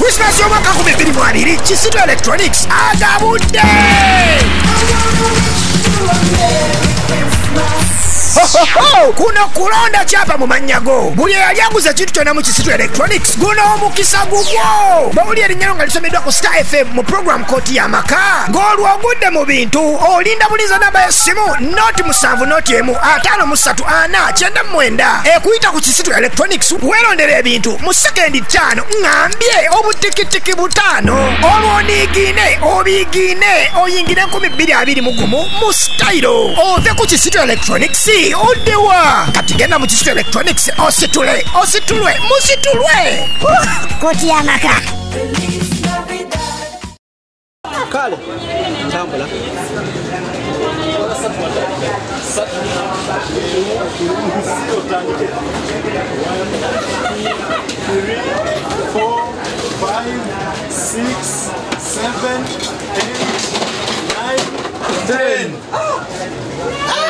Krismasi yo mwaka kumi mbili mu abiri Kisitu Electronics. Agabudde kuno kulonda kyapa mu mannya go buli eyali aguza kintu kyonna mu kisitu electronics guno omukisa gugwo. Bawuli erinnyalo nga lisomeddwa ku star fm mu program kooti y'amaka ng'olwo ogudde mu bintu olinda buliza namba y'essimu noti musanvu noti emu ataano mu ssatu ana kyenda mu mwenda. Ekuyita ku kisitu electronics weerondera ebintu mu sekendi ttaano ŋŋambye obutikitiki butaano. Olwo oniigine obiigine oyingire 221 mu sitayiro ove ku kisitu electronics ndi ondewa katigenda mu kisitu electronics ositule ositulwe musitulwe kotyanaka kale tambula seven, eight, nine, ten. Ah! Ah!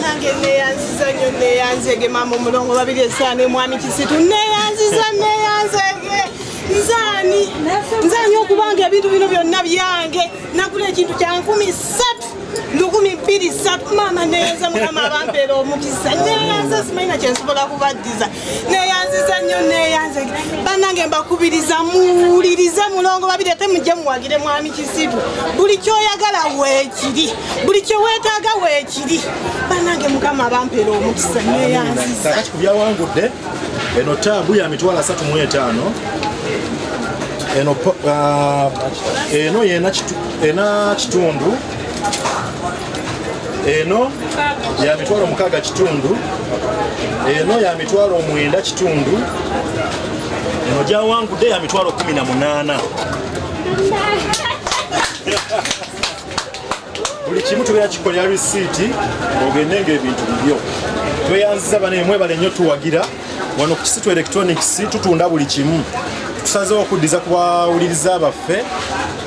nange neyanziza nnyo neyanzege mama omulongo babiri esaana emwami kisitu neyanziza neyanzege nzaani? Nzaani okubanga ebintu bino byonna byange? Nagula ekintu kya nkumi lukumi bbiri ssatu maama neyanza mukama abampeera omukisa. Neyanza simanyina kyensobola kubaddiza. Neyanziza nnyo neyanzege bannange mbakubiriza muwulirize mulongo babiri ate mujje muwagire mwami kisitu buli kyoyagala weekiri buli kyeweetaaga weekiri. Bannange mukama abampeera omukisa neyanziza kakati ku byawangudde eno taabu ya mitwalo 35 eno po- ah, eno yena kitu- ena kitundu eno ya mitwalo mukaaga kitundu. Eno ya mitwalo mwenda kitundu. Eno gyawangudde ya mitwalo 18 buli kimu tubeera kikolera risiiti ogende ngaebintu bibyo. Tweyanziza bano emwebale nnyo tuwagira. Wano ku kisitu electronics tutunda buli kimu. Tusazeewo okuddiza ku bawuliriza baffe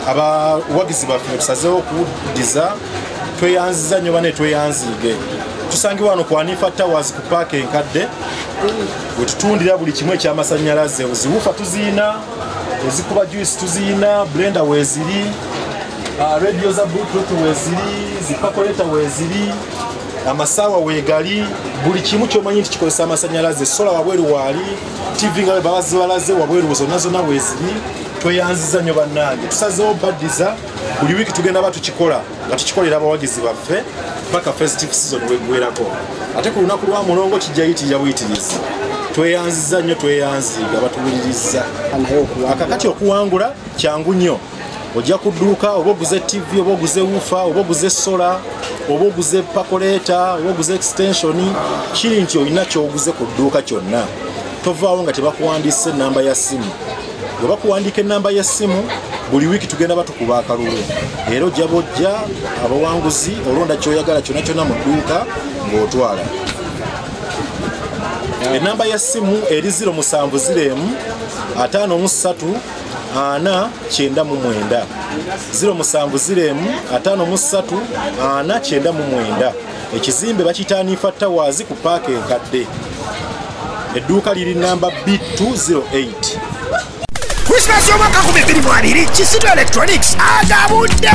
abawagizi baffe tusazeewo okuddiza tweyanziza nnyo bane tweyanziige tusangibwa wano ku anifa towers ku paaka enkadde wetutundira buli kimu ekyamasanyalaze ziwufa tuziina ezikuba juice tuziina blender weeziri radio za bluetooth weziri zipakoleta weziri amasaawa wegali buli kimu kyomanyi nti kikozesa amasanyalaze sola wabweru waali tv nga babazibalaze wabweru zonna zonna weziri tweyanziza nnyo bannange. Tusazeewo baddiza buli wiiki tugenda ba tukikola nga tukikolera abawagizi baffe paka festive season wegwerako ate ku lunaku lwa mulongo kijja yitiriza buyitirizi. Tweyanziza nnyo tweyanziiga batuwuliriza. Akakati okuwangula kyangu nnyo. Ojja ku dduuka oba oguze tv oba oguze wufa oba oguze sola oba oguze pakoleta oba oguze extensioni kiri nti olina kyoguze ku dduuka kyonna. Tovaawo nga tebakuwandiisa enamba ya simu. Bwe bakuwandiika enamba ya simu buli wiiki tugenda batukuba akalulu era ojja bojja abawanguzi olonda kyoyagala kyonna kyonna mu dduuka ng'otwala. Enamba ya simu eri 07 53 ana kyenda mu mwenda. 07 53 ana kyenda mu mwenda. Ekizimbe bakitanifa towers ku paaka enkadde. Edduuka liri namba b208 Krismasi omwaka 2024 Chisito Electronics adabude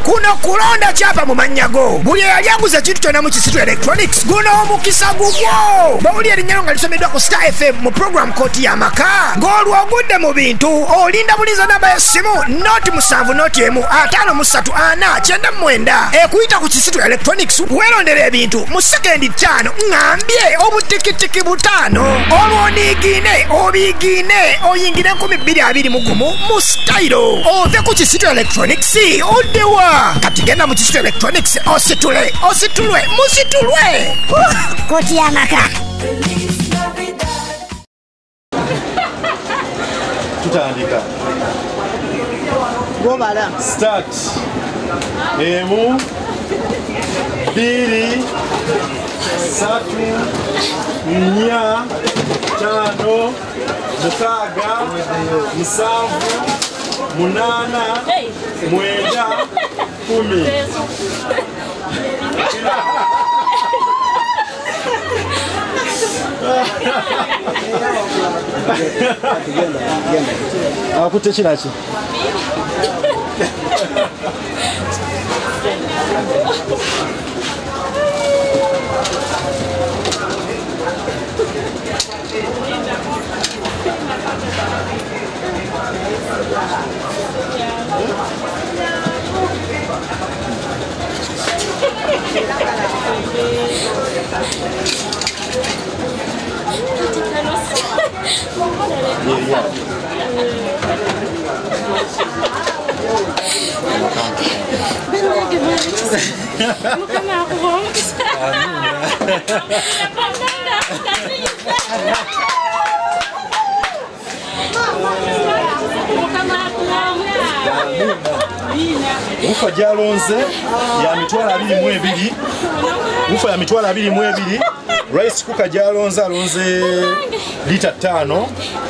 kuno kulonda kyapa mu mannya go buli eyali aguza kintu kyonna mu kisitu electronics guno omukisa gugwo. Bawuli erinnyalo nga lisomeddwa ku star fm mu program kooti y'amaka ng'olwo ogudde mu bintu olinda buliza namba y'essimu noti musanvu noti emu ataano musatu ana kyenda mwenda. Ekuyita ku kisitu electronics weerondera ebintu mu sekendi ttaano ŋŋambye obutikitiki butaano. Olwo oniigine obiigiine oyingire 2021 mu sitayiro ove ku kisitu electronics oddewa kati genda mu kisitu electronics ositule ositulwe musitulwe. Koti y'amaka tutandika gobala start. Emu. Bbiri satu. Nnya tano. Mukaaga musanvu munaana mwenda 꼬미. 네, 아, 붙여치나지. Kumi akutte kinaki ufa gyalonze ya mitwalo abiri mu ebiri. Ufa ya mitwalo abiri mu ebiri. Rice kuka gyalonze alonze lita ttaano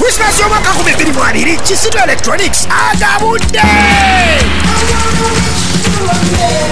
Prisma Soma Kakume Pini Mwariri Chisido Electronics Adamunde I wanna wish you a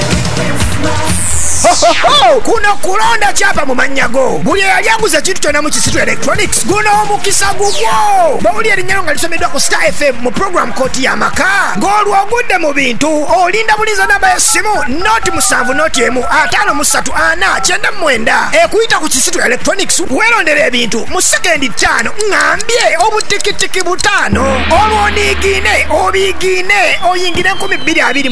kuno kulonda kyapa mu mannya go buli eyali aguza kintu kyonna mu kisitu electronics guno omukisa gugwo. Bawuli erinnyalo nga lisomeddwa ku star fm mu program kooti y'amaka ng'olwo ogudde mu bintu olinda buliza namba y'essimu noti musanvu noti emu ataano mu ssatu ana kyenda mwenda. Ekuyita ku kisitu electronics weerondera ebintu mu sekendi ttaano ŋŋambye obutikitiki butaano. Olwo oniigine obiigine oyingire 221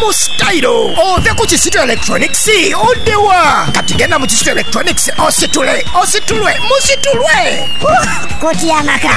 mu sitayiro ove ku kisitu electronics ndi ondewa. Katigenda mu kisu electronics ositule ositulwe musitulwe kotiyanaka